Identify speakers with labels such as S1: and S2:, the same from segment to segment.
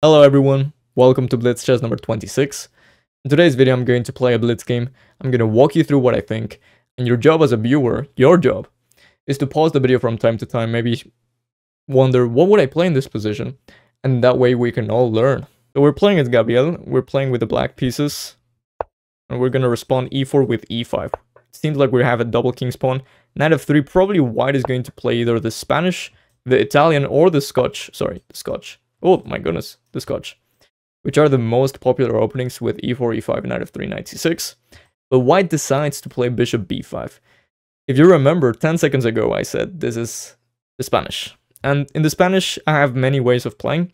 S1: Hello everyone, welcome to Blitz Chess number 26. In today's video I'm going to play a Blitz game, I'm going to walk you through what I think, and your job as a viewer, your job, is to pause the video from time to time, maybe wonder what would I play in this position, and that way we can all learn. So we're playing as Gabriel, we're playing with the black pieces, and we're going to respond e4 with e5. It seems like we have a double king's pawn, knight f3, probably white is going to play either the Spanish, the Italian, or the Scotch, sorry, the Scotch oh my goodness, the Scotch, which are the most popular openings with e4, e5, knight f3, knight c6. But white decides to play bishop b5. If you remember, 10 seconds ago I said this is the Spanish. And in the Spanish, I have many ways of playing.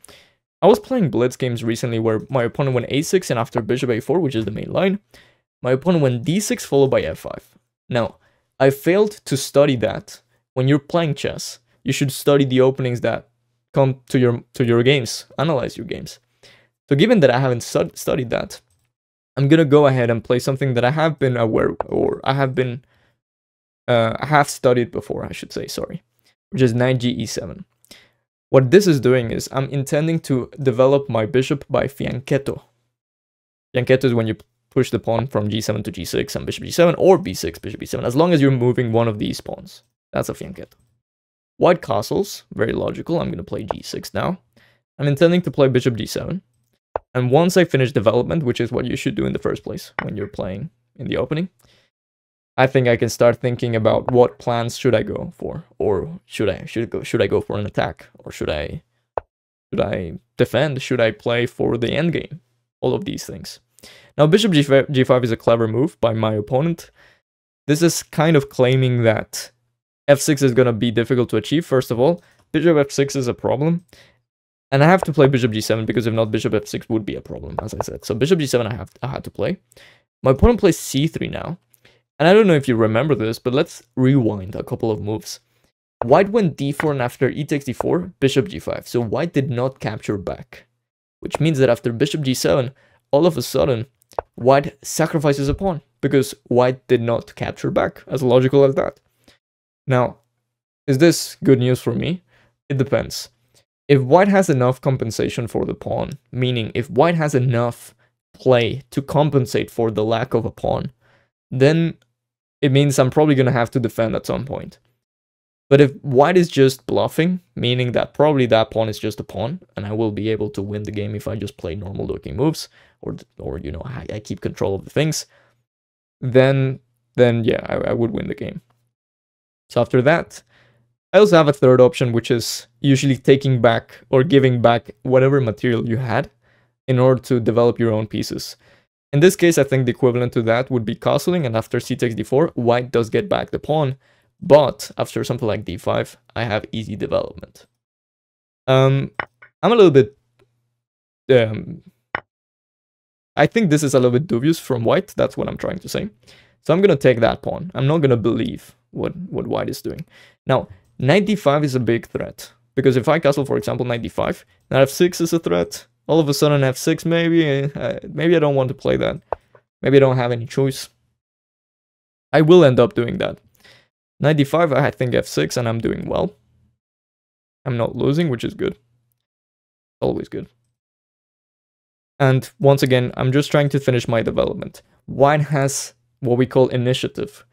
S1: I was playing blitz games recently where my opponent went a6 and after bishop a4, which is the main line, my opponent went d6 followed by f5. Now, I failed to study that. When you're playing chess, you should study the openings that come to your to your games, analyze your games. So given that I haven't stud studied that, I'm gonna go ahead and play something that I have been aware or I have been uh, I have studied before, I should say, sorry, which is knight g e7. What this is doing is I'm intending to develop my bishop by fianchetto. Fianchetto is when you push the pawn from g7 to g6 and bishop g7 or b6, bishop b7, as long as you're moving one of these pawns. That's a fianchetto. White castles, very logical. I'm going to play g6 now. I'm intending to play bishop d7. And once I finish development, which is what you should do in the first place when you're playing in the opening, I think I can start thinking about what plans should I go for, or should I should go should I go for an attack, or should I should I defend? Should I play for the endgame? All of these things. Now, bishop g5, g5 is a clever move by my opponent. This is kind of claiming that f6 is going to be difficult to achieve, first of all. Bishop f6 is a problem. And I have to play bishop g7 because if not, bishop f6 would be a problem, as I said. So bishop g7 I have I had to play. My opponent plays c3 now. And I don't know if you remember this, but let's rewind a couple of moves. White went d4 and after e takes d4, bishop g5. So white did not capture back. Which means that after bishop g7, all of a sudden, white sacrifices a pawn. Because white did not capture back. As logical as that. Now, is this good news for me? It depends. If white has enough compensation for the pawn, meaning if white has enough play to compensate for the lack of a pawn, then it means I'm probably going to have to defend at some point. But if white is just bluffing, meaning that probably that pawn is just a pawn, and I will be able to win the game if I just play normal looking moves, or, or you know, I, I keep control of the things, then, then yeah, I, I would win the game. So after that, I also have a third option, which is usually taking back or giving back whatever material you had in order to develop your own pieces. In this case, I think the equivalent to that would be castling, and after c takes d4, white does get back the pawn, but after something like d5, I have easy development. Um, I'm a little bit... Um, I think this is a little bit dubious from white, that's what I'm trying to say. So I'm going to take that pawn. I'm not going to believe what, what white is doing. Now, knight d5 is a big threat. Because if I castle, for example, knight d5, knight f6 is a threat. All of a sudden f6 maybe, uh, maybe I don't want to play that. Maybe I don't have any choice. I will end up doing that. Knight d5, I think f6, and I'm doing well. I'm not losing, which is good. Always good. And once again, I'm just trying to finish my development. White has what we call initiative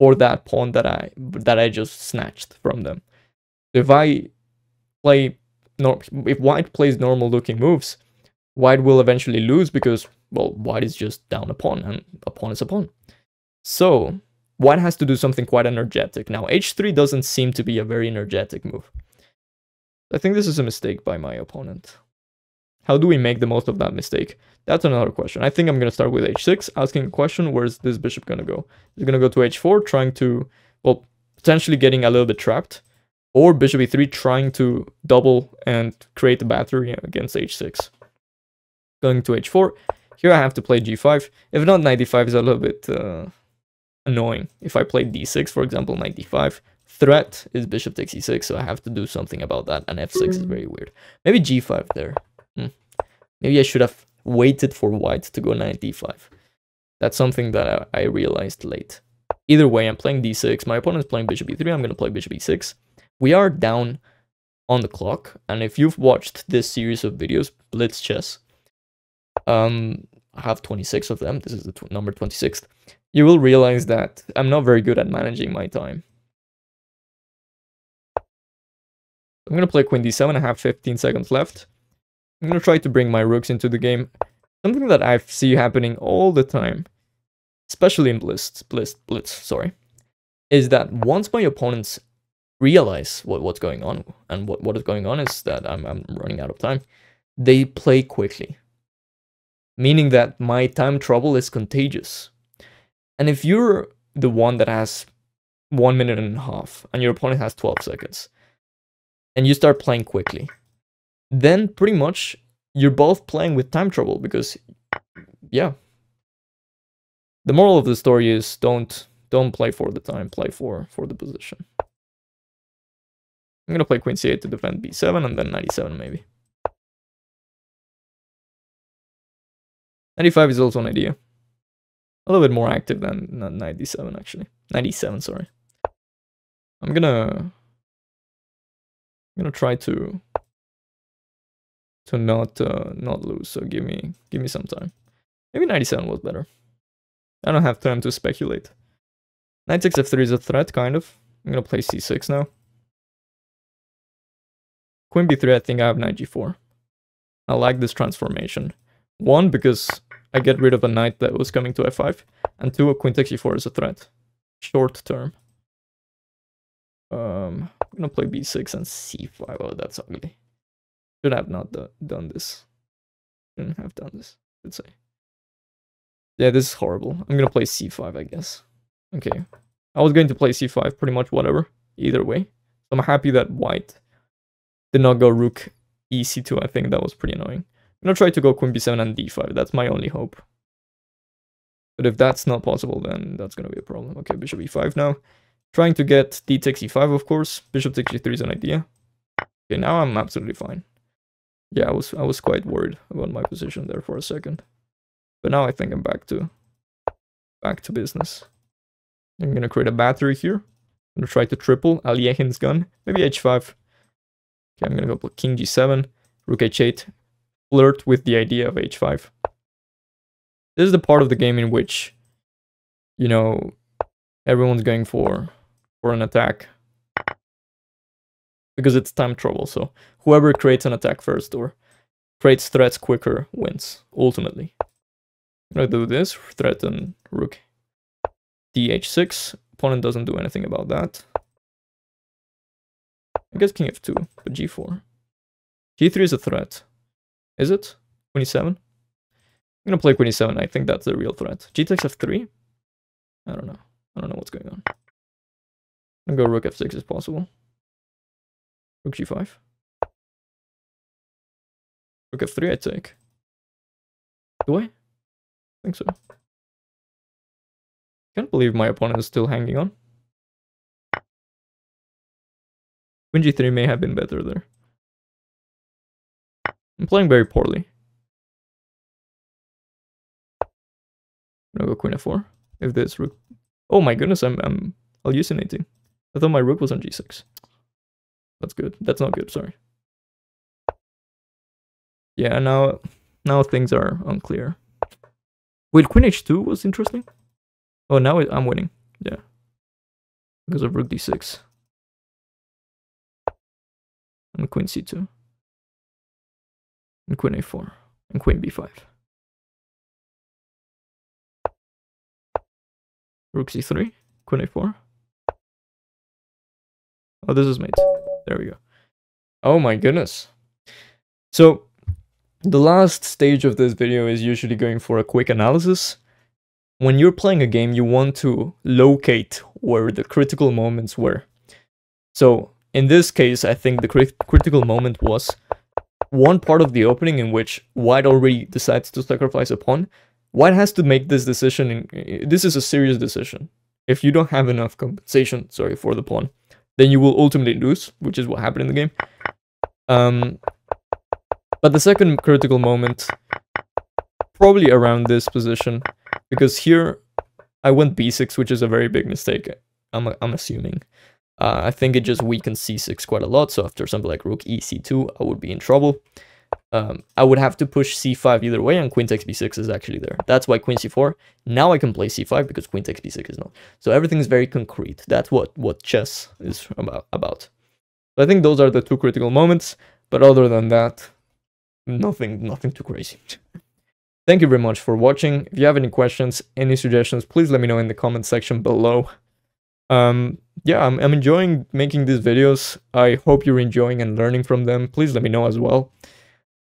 S1: or that pawn that I that I just snatched from them. If I play if white plays normal looking moves, white will eventually lose because well, white is just down a pawn and a pawn is a pawn. So white has to do something quite energetic. Now h3 doesn't seem to be a very energetic move. I think this is a mistake by my opponent. How do we make the most of that mistake? That's another question. I think I'm going to start with h6, asking a question, where's this bishop going to go? Is it going to go to h4, trying to, well, potentially getting a little bit trapped, or bishop e3, trying to double and create a battery against h6. Going to h4, here I have to play g5. If not, knight d5 is a little bit uh, annoying. If I play d6, for example, knight d5, threat is bishop takes e6, so I have to do something about that, and f6 is very weird. Maybe g5 there. Hmm. Maybe I should have waited for white to go knight d5. That's something that I, I realized late. Either way, I'm playing d6. My opponent's playing bishop e3. I'm going to play bishop e6. We are down on the clock. And if you've watched this series of videos, Blitz Chess, um, I have 26 of them. This is the number 26th. You will realize that I'm not very good at managing my time. I'm going to play queen d7. I have 15 seconds left. I'm to try to bring my rooks into the game. Something that I see happening all the time, especially in Blitz, Blitz, Blitz, sorry, is that once my opponents realize what, what's going on, and what, what is going on is that I'm, I'm running out of time, they play quickly. Meaning that my time trouble is contagious. And if you're the one that has one minute and a half, and your opponent has 12 seconds, and you start playing quickly, then pretty much you're both playing with time trouble because, yeah. The moral of the story is don't don't play for the time, play for, for the position. I'm gonna play queen c8 to defend b7 and then 97 maybe. 95 is also an idea. A little bit more active than 97 actually. 97, sorry. I'm gonna I'm gonna try to to not uh, not lose. So give me give me some time. Maybe 97 was better. I don't have time to speculate. Knight 6 f3 is a threat, kind of. I'm gonna play c6 now. Queen b3, I think I have knight g4. I like this transformation. One, because I get rid of a knight that was coming to f5. And two, a queen takes e4 is a threat. Short term. Um, I'm gonna play b6 and c5. Oh, that's ugly. Should have not do done this. Shouldn't have done this, I should say. Yeah, this is horrible. I'm gonna play c5, I guess. Okay. I was going to play c5, pretty much whatever, either way. I'm happy that white did not go rook ec2. I think that was pretty annoying. I'm gonna try to go queen b7 and d5. That's my only hope. But if that's not possible, then that's gonna be a problem. Okay, bishop e5 now. Trying to get d takes e5, of course. Bishop takes e3 is an idea. Okay, now I'm absolutely fine. Yeah, I was I was quite worried about my position there for a second. But now I think I'm back to back to business. I'm gonna create a battery here. I'm gonna try to triple Alekhine's gun. Maybe h5. Okay, I'm gonna go king g7, rook h8, flirt with the idea of h5. This is the part of the game in which, you know, everyone's going for for an attack. Because it's time trouble, so whoever creates an attack first or creates threats quicker wins, ultimately. I'm gonna do this, threaten rook dh6. Opponent doesn't do anything about that. I guess king f2, but g4. g3 is a threat. Is it? 27? I'm gonna play 27. I think that's the real threat. G takes f3? I don't know. I don't know what's going on. I'm gonna go rook f6 as possible. Rook g5. Rook f3 I take. Do I? I think so. Can't believe my opponent is still hanging on. Queen g3 may have been better there. I'm playing very poorly. I'm gonna go queen f4. If this rook... Oh my goodness, I'm, I'm hallucinating. I thought my rook was on g6. That's good. That's not good, sorry. Yeah, now now things are unclear. Wait, queen h2 was interesting? Oh, now I'm winning. Yeah. Because of rook d6. And queen c2. And queen a4. And queen b5. Rook c3. Queen a4. Oh, this is mate. There we go. Oh my goodness. So, the last stage of this video is usually going for a quick analysis when you're playing a game, you want to locate where the critical moments were. So in this case, I think the crit critical moment was one part of the opening in which White already decides to sacrifice a pawn. White has to make this decision. In, this is a serious decision. If you don't have enough compensation, sorry, for the pawn, then you will ultimately lose, which is what happened in the game. Um, but the second critical moment, probably around this position, because here I went b6, which is a very big mistake. I'm I'm assuming. Uh, I think it just weakens c6 quite a lot, so after something like rook e c2, I would be in trouble. Um, I would have to push c5 either way, and queen takes b6 is actually there. That's why queen c4. Now I can play c5 because queen takes b6 is not. So everything is very concrete. That's what, what chess is about. about. So I think those are the two critical moments, but other than that, nothing, nothing too crazy. Thank you very much for watching. If you have any questions, any suggestions, please let me know in the comment section below. Um, yeah, I'm, I'm enjoying making these videos. I hope you're enjoying and learning from them. Please let me know as well.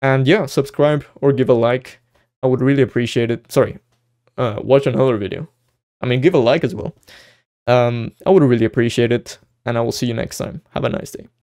S1: And yeah, subscribe or give a like. I would really appreciate it. Sorry, uh, watch another video. I mean, give a like as well. Um, I would really appreciate it. And I will see you next time. Have a nice day.